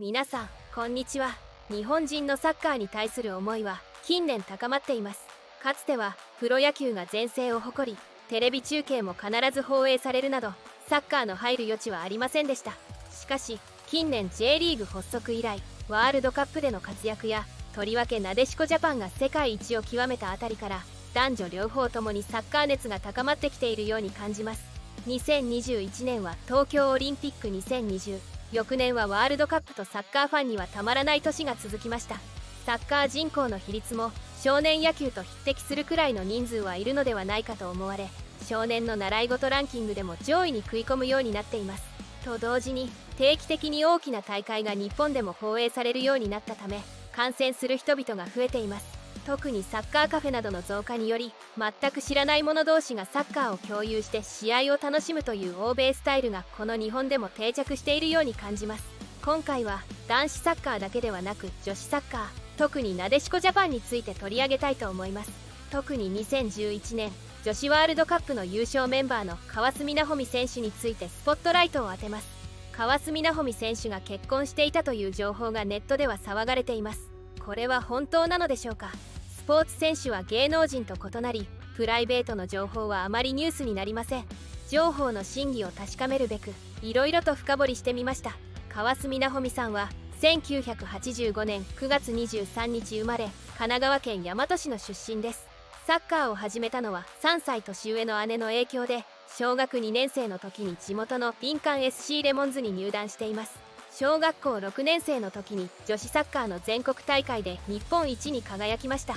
皆さんこんにちは。日本人のサッカーに対する思いは近年高まっています。かつてはプロ野球が全盛を誇りテレビ中継も必ず放映されるなどサッカーの入る余地はありませんでした。しかし近年 J リーグ発足以来ワールドカップでの活躍やとりわけなでしこジャパンが世界一を極めたあたりから男女両方ともにサッカー熱が高まってきているように感じます。2021年は東京オリンピック2020翌年はワールドカップとサッカーファンにはたまらない年が続きました。サッカー人口の比率も少年野球と匹敵するくらいの人数はいるのではないかと思われ少年の習い事ランキングでも上位に食い込むようになっています。と同時に定期的に大きな大会が日本でも放映されるようになったため観戦する人々が増えています。特にサッカーカフェなどの増加により全く知らない者同士がサッカーを共有して試合を楽しむという欧米スタイルがこの日本でも定着しているように感じます。今回は男子サッカーだけではなく女子サッカー特になでしこジャパンについて取り上げたいと思います。特に2011年女子ワールドカップの優勝メンバーの川澄奈穂美選手についてスポットライトを当てます。川澄奈穂美選手が結婚していたという情報がネットでは騒がれています。これは本当なのでしょうか？ポーツ選手は芸能人と異なりプライベートの情報はあまりニュースになりません。情報の真偽を確かめるべくいろいろと深掘りしてみました。川澄奈穂美さんは1985年9月23日生まれ神奈川県大和市の出身です。サッカーを始めたのは3歳年上の姉の影響で小学2年生の時に地元の林間 SC レモンズに入団しています。小学校6年生の時に女子サッカーの全国大会で日本一に輝きました。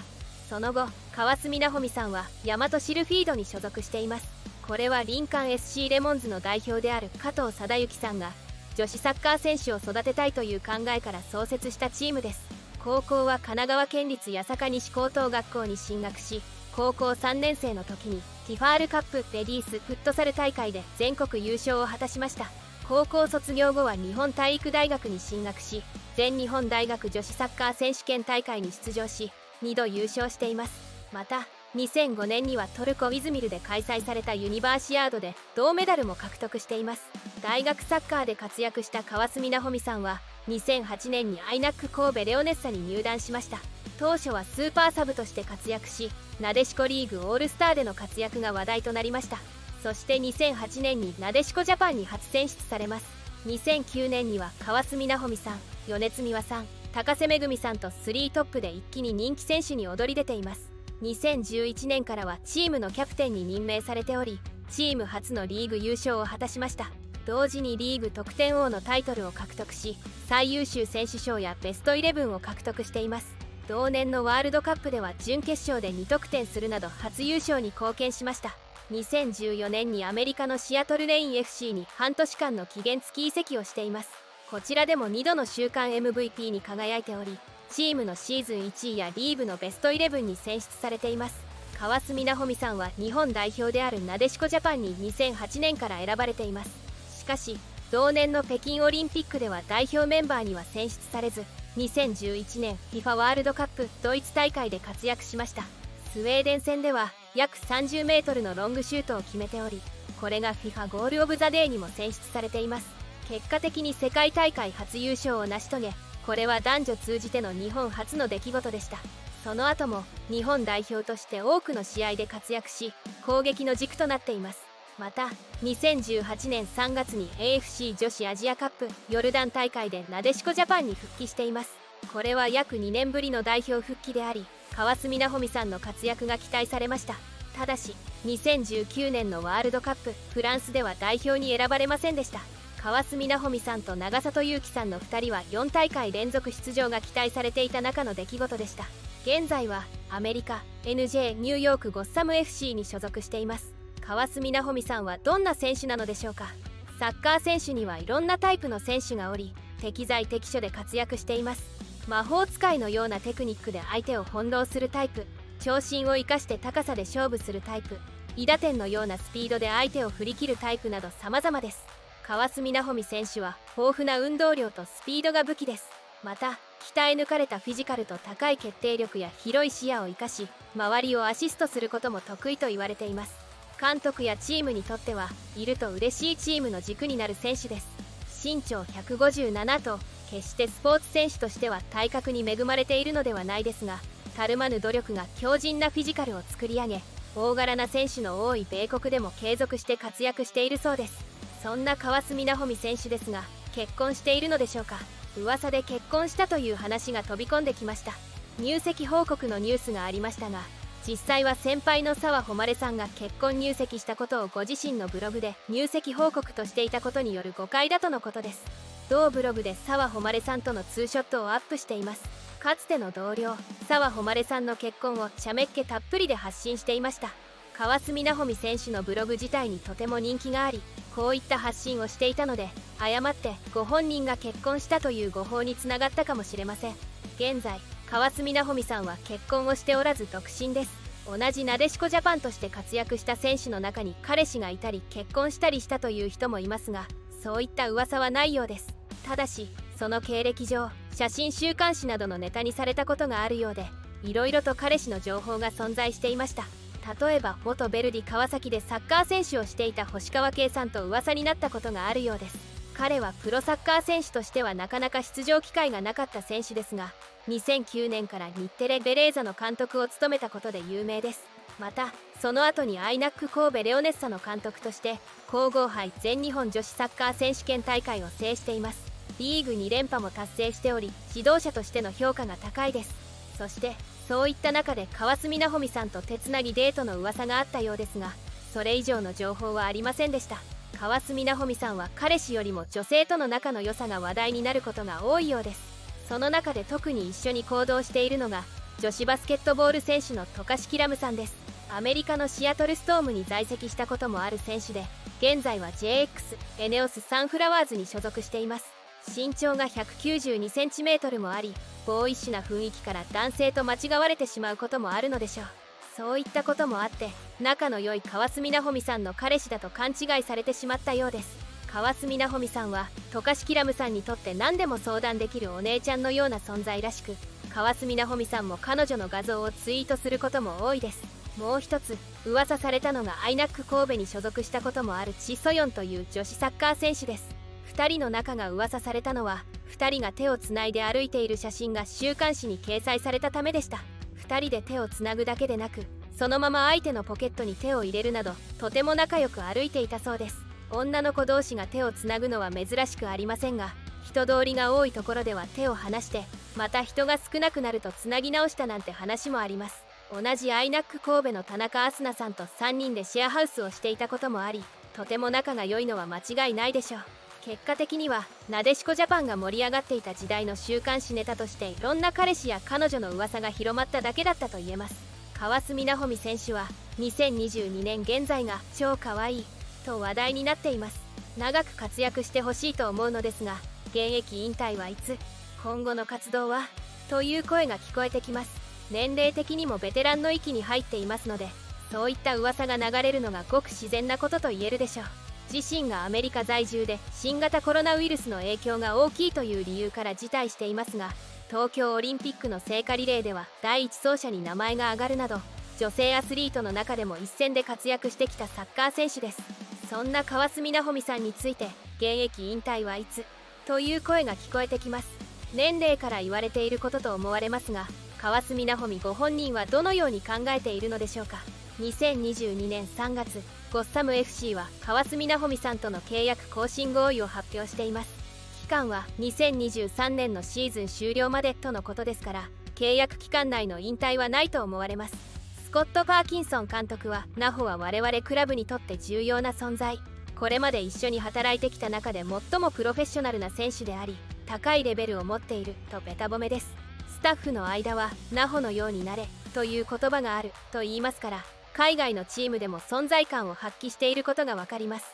その後川澄奈穂美さんは大和シルフィードに所属しています。これは林間 SC レモンズの代表である加藤貞之さんが女子サッカー選手を育てたいという考えから創設したチームです。高校は神奈川県立八坂西高等学校に進学し高校3年生の時にティファールカップレディースフットサル大会で全国優勝を果たしました。高校卒業後は日本体育大学に進学し全日本大学女子サッカー選手権大会に出場し2度優勝しています。また2005年にはトルコ・ウィズミルで開催されたユニバーシアードで銅メダルも獲得しています。大学サッカーで活躍した川澄奈穂美さんは2008年にアイナック神戸レオネッサに入団しました。当初はスーパーサブとして活躍しなでしこリーグオールスターでの活躍が話題となりました。そして2008年になでしこジャパンに初選出されます。2009年には川澄奈穂美さん米津美和さん高瀬めぐみさんと3トップで一気に人気選手に躍り出ています。2011年からはチームのキャプテンに任命されておりチーム初のリーグ優勝を果たしました。同時にリーグ得点王のタイトルを獲得し最優秀選手賞やベストイレブンを獲得しています。同年のワールドカップでは準決勝で2得点するなど初優勝に貢献しました。2014年にアメリカのシアトルレイン FC に半年間の期限付き移籍をしています。こちらでも2度の週間 MVP に輝いておりチームのシーズン1位やリーグのベストイレブンに選出されています。川澄奈穂美さんは日本代表であるなでしこジャパンに2008年から選ばれています。しかし同年の北京オリンピックでは代表メンバーには選出されず2011年 FIFA ワールドカップドイツ大会で活躍しました。スウェーデン戦では約 30m のロングシュートを決めておりこれが FIFA Goal of the Day にも選出されています。結果的に世界大会初優勝を成し遂げこれは男女通じての日本初の出来事でした。その後も日本代表として多くの試合で活躍し攻撃の軸となっています。また2018年3月に AFC 女子アジアカップヨルダン大会でなでしこジャパンに復帰しています。これは約2年ぶりの代表復帰であり川澄奈穂美さんの活躍が期待されました。ただし2019年のワールドカップフランスでは代表に選ばれませんでした。川澄奈穂美さんと長里祐樹さんの2人は4大会連続出場が期待されていた中の出来事でした。現在はアメリカ NJ ニューヨークゴッサム FC に所属しています。川澄奈穂美さんはどんな選手なのでしょうか？サッカー選手にはいろんなタイプの選手がおり適材適所で活躍しています。魔法使いのようなテクニックで相手を翻弄するタイプ長身を生かして高さで勝負するタイプ韋打点のようなスピードで相手を振り切るタイプなど様々です。川澄奈穂美選手は豊富な運動量とスピードが武器です。また鍛え抜かれたフィジカルと高い決定力や広い視野を生かし周りをアシストすることも得意と言われています。監督やチームにとってはいると嬉しいチームの軸になる選手です。身長157と決してスポーツ選手としては体格に恵まれているのではないですがたるまぬ努力が強靭なフィジカルを作り上げ大柄な選手の多い米国でも継続して活躍しているそうです。そんな川澄奈穂美選手ですが結婚しているのでしょうか？噂で結婚したという話が飛び込んできました。入籍報告のニュースがありましたが実際は先輩の澤誉さんが結婚入籍したことをご自身のブログで入籍報告としていたことによる誤解だとのことです。同ブログで澤誉さんとのツーショットをアップしています。かつての同僚澤誉さんの結婚を茶目っ気たっぷりで発信していました。川澄奈穂美選手のブログ自体にとても人気がありこういった発信をしていたので誤ってご本人が結婚したという誤報につながったかもしれません。現在川澄奈穂美さんは結婚をしておらず独身です。同じなでしこジャパンとして活躍した選手の中に彼氏がいたり結婚したりしたという人もいますがそういった噂はないようです。ただしその経歴上写真週刊誌などのネタにされたことがあるようでいろいろと彼氏の情報が存在していました。例えば元ベルディ川崎でサッカー選手をしていた星川圭さんと噂になったことがあるようです。彼はプロサッカー選手としてはなかなか出場機会がなかった選手ですが2009年から日テレベレーザの監督を務めたことで有名です。またその後にアイナック神戸レオネッサの監督として皇后杯全日本女子サッカー選手権大会を制しています。リーグ2連覇も達成しており指導者としての評価が高いです。そしてそういった中で川澄奈穂美さんと手つなぎデートの噂があったようですがそれ以上の情報はありませんでした。川澄奈穂美さんは彼氏よりも女性との仲の良さが話題になることが多いようです。その中で特に一緒に行動しているのが女子バスケットボール選手の渡嘉敷ラムさんです。アメリカのシアトルストームに在籍したこともある選手で現在は JX エネオスサンフラワーズに所属しています。身長が 192cm もありボーイッシュな雰囲気から男性と間違われてしまうこともあるのでしょう。そういったこともあって仲の良い川澄奈穂美さんの彼氏だと勘違いされてしまったようです。川澄奈穂美さんは渡嘉敷ラムさんにとって何でも相談できるお姉ちゃんのような存在らしく川澄奈穂美さんも彼女の画像をツイートすることも多いです。もう一つ噂されたのがアイナック神戸に所属したこともあるチ・ソヨンという女子サッカー選手です。2人の仲が噂されたのは2人が手をつないで歩いている写真が週刊誌に掲載されたためでした。2人で手をつなぐだけでなくそのまま相手のポケットに手を入れるなどとても仲良く歩いていたそうです。女の子同士が手をつなぐのは珍しくありませんが人通りが多いところでは手を離してまた人が少なくなるとつなぎ直したなんて話もあります。同じアイナック神戸の田中明日菜さんと3人でシェアハウスをしていたこともありとても仲が良いのは間違いないでしょう。結果的にはなでしこジャパンが盛り上がっていた時代の週刊誌ネタとしていろんな彼氏や彼女の噂が広まっただけだったと言えます。川澄奈穂美選手は2022年現在が超可愛いと話題になっています。長く活躍してほしいと思うのですが現役引退はいつ今後の活動はという声が聞こえてきます。年齢的にもベテランの域に入っていますのでそういった噂が流れるのがごく自然なことと言えるでしょう。自身がアメリカ在住で新型コロナウイルスの影響が大きいという理由から辞退していますが東京オリンピックの聖火リレーでは第1走者に名前が挙がるなど女性アスリートの中でも一戦で活躍してきたサッカー選手です。そんな川澄奈穂美さんについて現役引退はいつという声が聞こえてきます。年齢から言われていることと思われますが川澄奈穂美ご本人はどのように考えているのでしょうか。2022年3月ゴッサム FC は川澄奈穂美さんとの契約更新合意を発表しています。期間は2023年のシーズン終了までとのことですから契約期間内の引退はないと思われます。スコット・パーキンソン監督はナホは我々クラブにとって重要な存在。これまで一緒に働いてきた中で最もプロフェッショナルな選手であり高いレベルを持っているとベタ褒めです。スタッフの間はナホのようになれという言葉があると言いますから海外のチームでも存在感を発揮していることが分かります。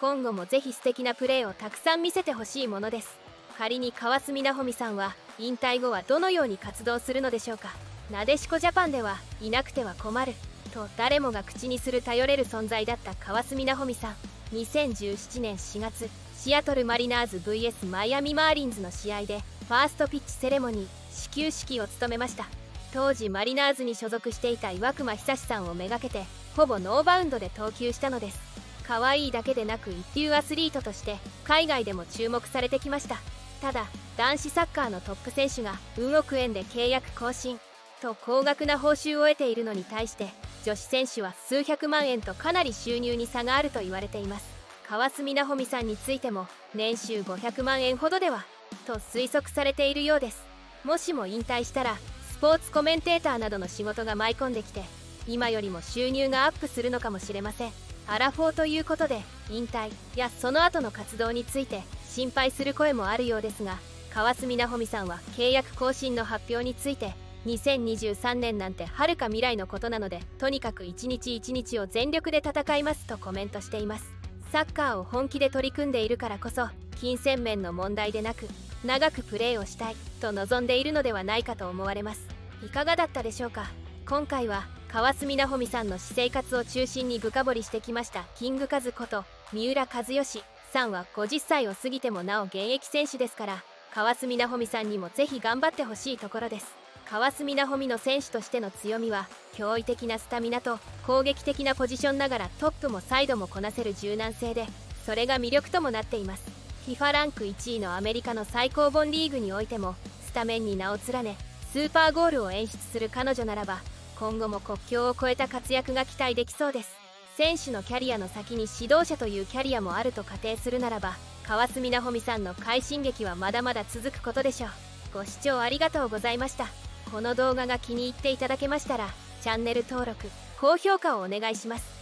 今後もぜひ素敵なプレーをたくさん見せてほしいものです。仮に川澄奈穂美さんは引退後はどのように活動するのでしょうか。なでしこジャパンではいなくては困る。と誰もが口にする頼れる存在だった川澄奈穂美さん。2017年4月シアトルマリナーズ VS マイアミマーリンズの試合でファーストピッチセレモニー始球式を務めました。当時マリナーズに所属していた岩隈久志さんをめがけてほぼノーバウンドで投球したのです。可愛いだけでなく一流アスリートとして海外でも注目されてきました。ただ男子サッカーのトップ選手が運億円で契約更新。と高額な報酬を得ているのに対して女子選手は数百万円とかなり収入に差があると言われています。川澄奈穂美さんについても年収500万円ほどではと推測されているようです。もしも引退したらスポーツコメンテーターなどの仕事が舞い込んできて今よりも収入がアップするのかもしれません。アラフォーということで引退やその後の活動について心配する声もあるようですが川澄奈穂美さんは契約更新の発表について2023年なんてはるか未来のことなのでとにかく一日一日を全力で戦いますとコメントしています。サッカーを本気で取り組んでいるからこそ金銭面の問題でなく長くプレーをしたいと望んでいるのではないかと思われます。いかがだったでしょうか？今回は川澄奈穂美さんの私生活を中心に深掘りしてきましたキングカズこと三浦知良さんは50歳を過ぎてもなお現役選手ですから川澄奈穂美さんにもぜひ頑張ってほしいところです。川澄奈穂美の選手としての強みは驚異的なスタミナと攻撃的なポジションながらトップもサイドもこなせる柔軟性でそれが魅力ともなっています。FIFA ランク1位のアメリカの最高峰リーグにおいてもスタメンに名を連ねスーパーゴールを演出する彼女ならば今後も国境を越えた活躍が期待できそうです。選手のキャリアの先に指導者というキャリアもあると仮定するならば川澄奈穂美さんの快進撃はまだまだ続くことでしょう。ご視聴ありがとうございました。この動画が気に入っていただけましたらチャンネル登録高評価をお願いします。